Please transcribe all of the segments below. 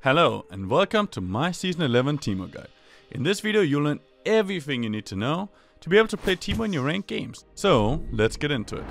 Hello and welcome to my Season 11 Teemo Guide. In this video you'll learn everything you need to know to be able to play Teemo in your ranked games. So let's get into it.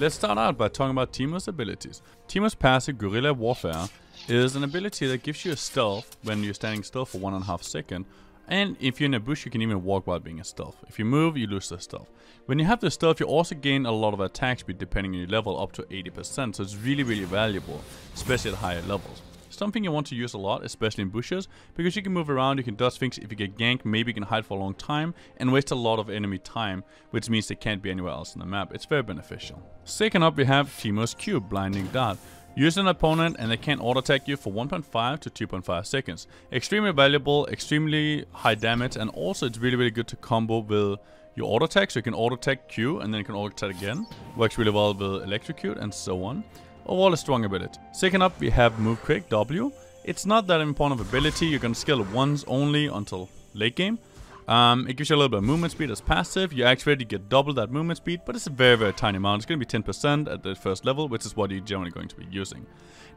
Let's start out by talking about Teemo's abilities. Teemo's passive Guerrilla Warfare is an ability that gives you a stealth when you're standing still for one and a half second and if you're in a bush, you can even walk while being a stealth. If you move, you lose the stealth. When you have the stealth, you also gain a lot of attack speed depending on your level up to 80%, so it's really, really valuable, especially at higher levels. Something you want to use a lot, especially in bushes, because you can move around, you can dodge things, if you get ganked, maybe you can hide for a long time, and waste a lot of enemy time, which means they can't be anywhere else on the map. It's very beneficial. Second up, we have Teemo's Q, Blinding Dart. Use an opponent and they can auto attack you for 1.5 to 2.5 seconds. Extremely valuable, extremely high damage, and also it's really really good to combo with your auto attack. So you can auto attack Q and then you can auto attack again. Works really well with electrocute and so on. Overall a strong ability. Second up we have move quick W. It's not that important of ability, you can skill it once only until late game. Um, it gives you a little bit of movement speed as passive. You actually get double that movement speed, but it's a very, very tiny amount. It's going to be 10% at the first level, which is what you're generally going to be using.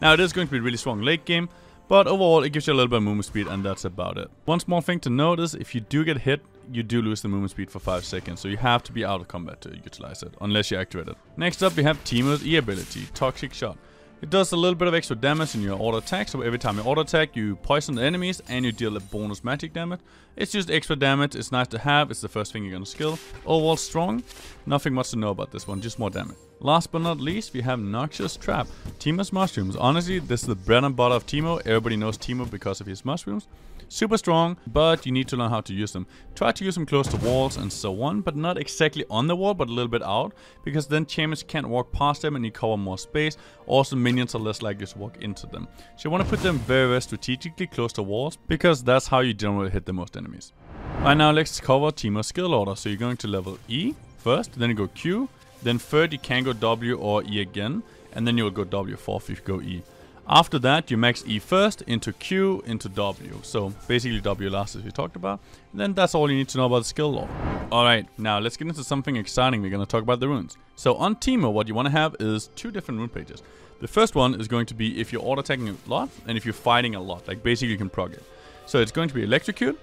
Now, it is going to be really strong late game, but overall, it gives you a little bit of movement speed, and that's about it. One small thing to notice, if you do get hit, you do lose the movement speed for 5 seconds, so you have to be out of combat to utilize it, unless you activate it. Next up, we have Teemo's E ability, Toxic Shot. It does a little bit of extra damage in your auto attack, so every time you auto attack, you poison the enemies and you deal a bonus magic damage. It's just extra damage, it's nice to have, it's the first thing you're gonna skill. Overall strong, nothing much to know about this one, just more damage. Last but not least, we have Noxious Trap. Teemo's Mushrooms. Honestly, this is the bread and butter of Teemo. Everybody knows Teemo because of his mushrooms. Super strong, but you need to learn how to use them. Try to use them close to walls and so on, but not exactly on the wall, but a little bit out, because then champions can't walk past them and you cover more space. Also, minions are less likely to walk into them. So you want to put them very, very strategically close to walls, because that's how you generally hit the most enemies. Right now, let's cover Teemo's skill order. So you're going to level E first, then you go Q, then third you can go W or E again, and then you'll go W fourth if you go E. After that, you max E first, into Q, into W. So basically W last as we talked about. And then that's all you need to know about the skill order. Alright, now let's get into something exciting. We're going to talk about the runes. So on Teemo, what you want to have is two different rune pages. The first one is going to be if you're auto-attacking a lot, and if you're fighting a lot. Like basically you can prog it. So it's going to be Electrocute,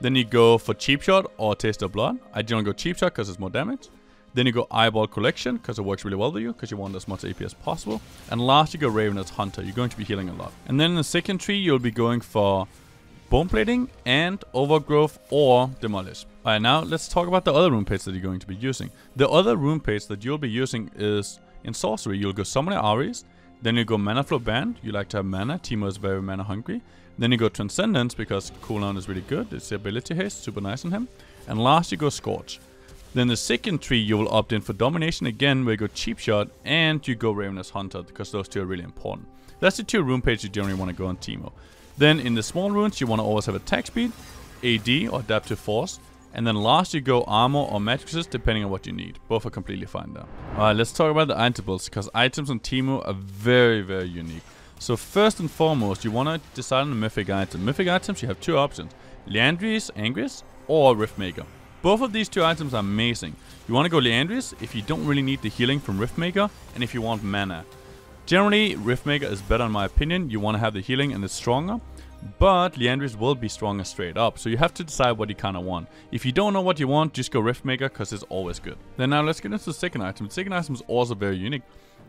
then you go for Cheap Shot or Taste of Blood. I generally go Cheap Shot because it's more damage. Then you go Eyeball Collection, because it works really well with you, because you want as much AP as possible. And last, you go Ravenous Hunter. You're going to be healing a lot. And then in the second tree, you'll be going for Bone Plating and Overgrowth or Demolish. Alright, now let's talk about the other rune page that you're going to be using. The other rune page that you'll be using is in Sorcery. You'll go Summon Aery, then you go Mana Flow Band. You like to have mana. Teemo is very mana hungry. Then you go Transcendence because cooldown is really good. It's the ability haste, super nice on him. And last you go Scorch. Then the second tree you will opt in for Domination again where you go Cheap Shot and you go Ravenous Hunter because those two are really important. That's the two rune pages you generally want to go on Teemo. Then in the small runes you want to always have attack speed, AD or Adaptive Force, and then last you go armor or matrices depending on what you need. Both are completely fine though. Alright, let's talk about the items because items on Teemo are very very unique. So first and foremost, you want to decide on a mythic item. Mythic items, you have two options. Liandry's Anguish or Riftmaker. Both of these two items are amazing. You want to go Liandry's if you don't really need the healing from Riftmaker and if you want mana. Generally, Riftmaker is better in my opinion. You want to have the healing and it's stronger. But Liandry's will be stronger straight up, so you have to decide what you kind of want. If you don't know what you want, just go Riftmaker because it's always good. Then now let's get into the second item. The second item is also very unique.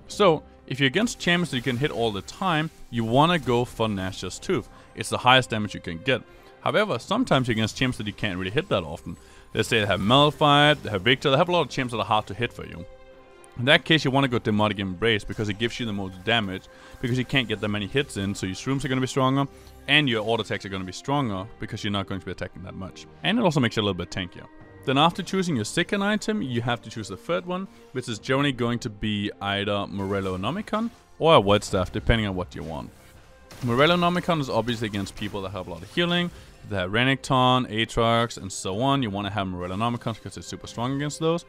So, if you're against champions that you can hit all the time, you want to go for Nashor's Tooth. It's the highest damage you can get. However, sometimes you're against champs that you can't really hit that often. Let's say they have Malphite, they have Viktor, they have a lot of champs that are hard to hit for you. In that case, you want to go Demonic Embrace because it gives you the most damage because you can't get that many hits in, so your shrooms are going to be stronger and your auto attacks are going to be stronger because you're not going to be attacking that much. And it also makes you a little bit tankier. Then after choosing your second item, you have to choose the third one, which is generally going to be either Morellonomicon or a Void Staff, depending on what you want. Morellonomicon is obviously against people that have a lot of healing, have Renekton, Aatrox, and so on. You want to have Morellonomicon because it's super strong against those.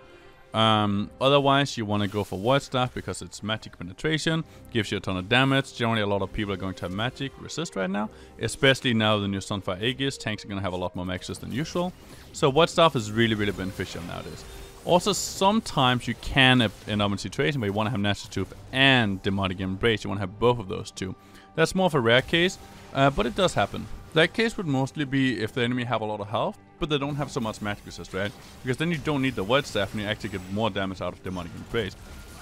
Um, otherwise, you want to go for Void Staff because it's magic penetration, gives you a ton of damage. Generally, a lot of people are going to have magic resist right now, especially now the new Sunfire Aegis. Tanks are going to have a lot more resist than usual. So Void Staff is really, really beneficial nowadays. Also, sometimes you can end up in a situation where you want to have Nashor's Tooth and Demonic Embrace. You want to have both of those two. That's more of a rare case, uh, but it does happen. That case would mostly be if the enemy have a lot of health, but they don't have so much magic resist, right? Because then you don't need the Void Staff and you actually get more damage out of Demonic Embrace.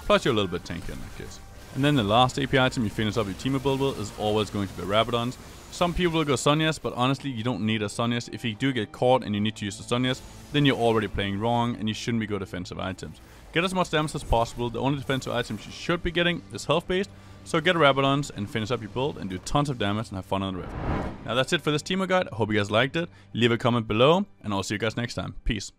Plus you're a little bit tanky in that case. And then the last AP item you finish up your Teemo build with is always going to be Rabadons. Some people will go Zhonya's, but honestly you don't need a Zhonya's. If you do get caught and you need to use the Zhonya's, then you're already playing wrong and you shouldn't be good defensive items. Get as much damage as possible, the only defensive items you should be getting is health based, so get Rabadons and finish up your build and do tons of damage and have fun on the rift. Now that's it for this Teemo guide, I hope you guys liked it, leave a comment below, and I'll see you guys next time. Peace.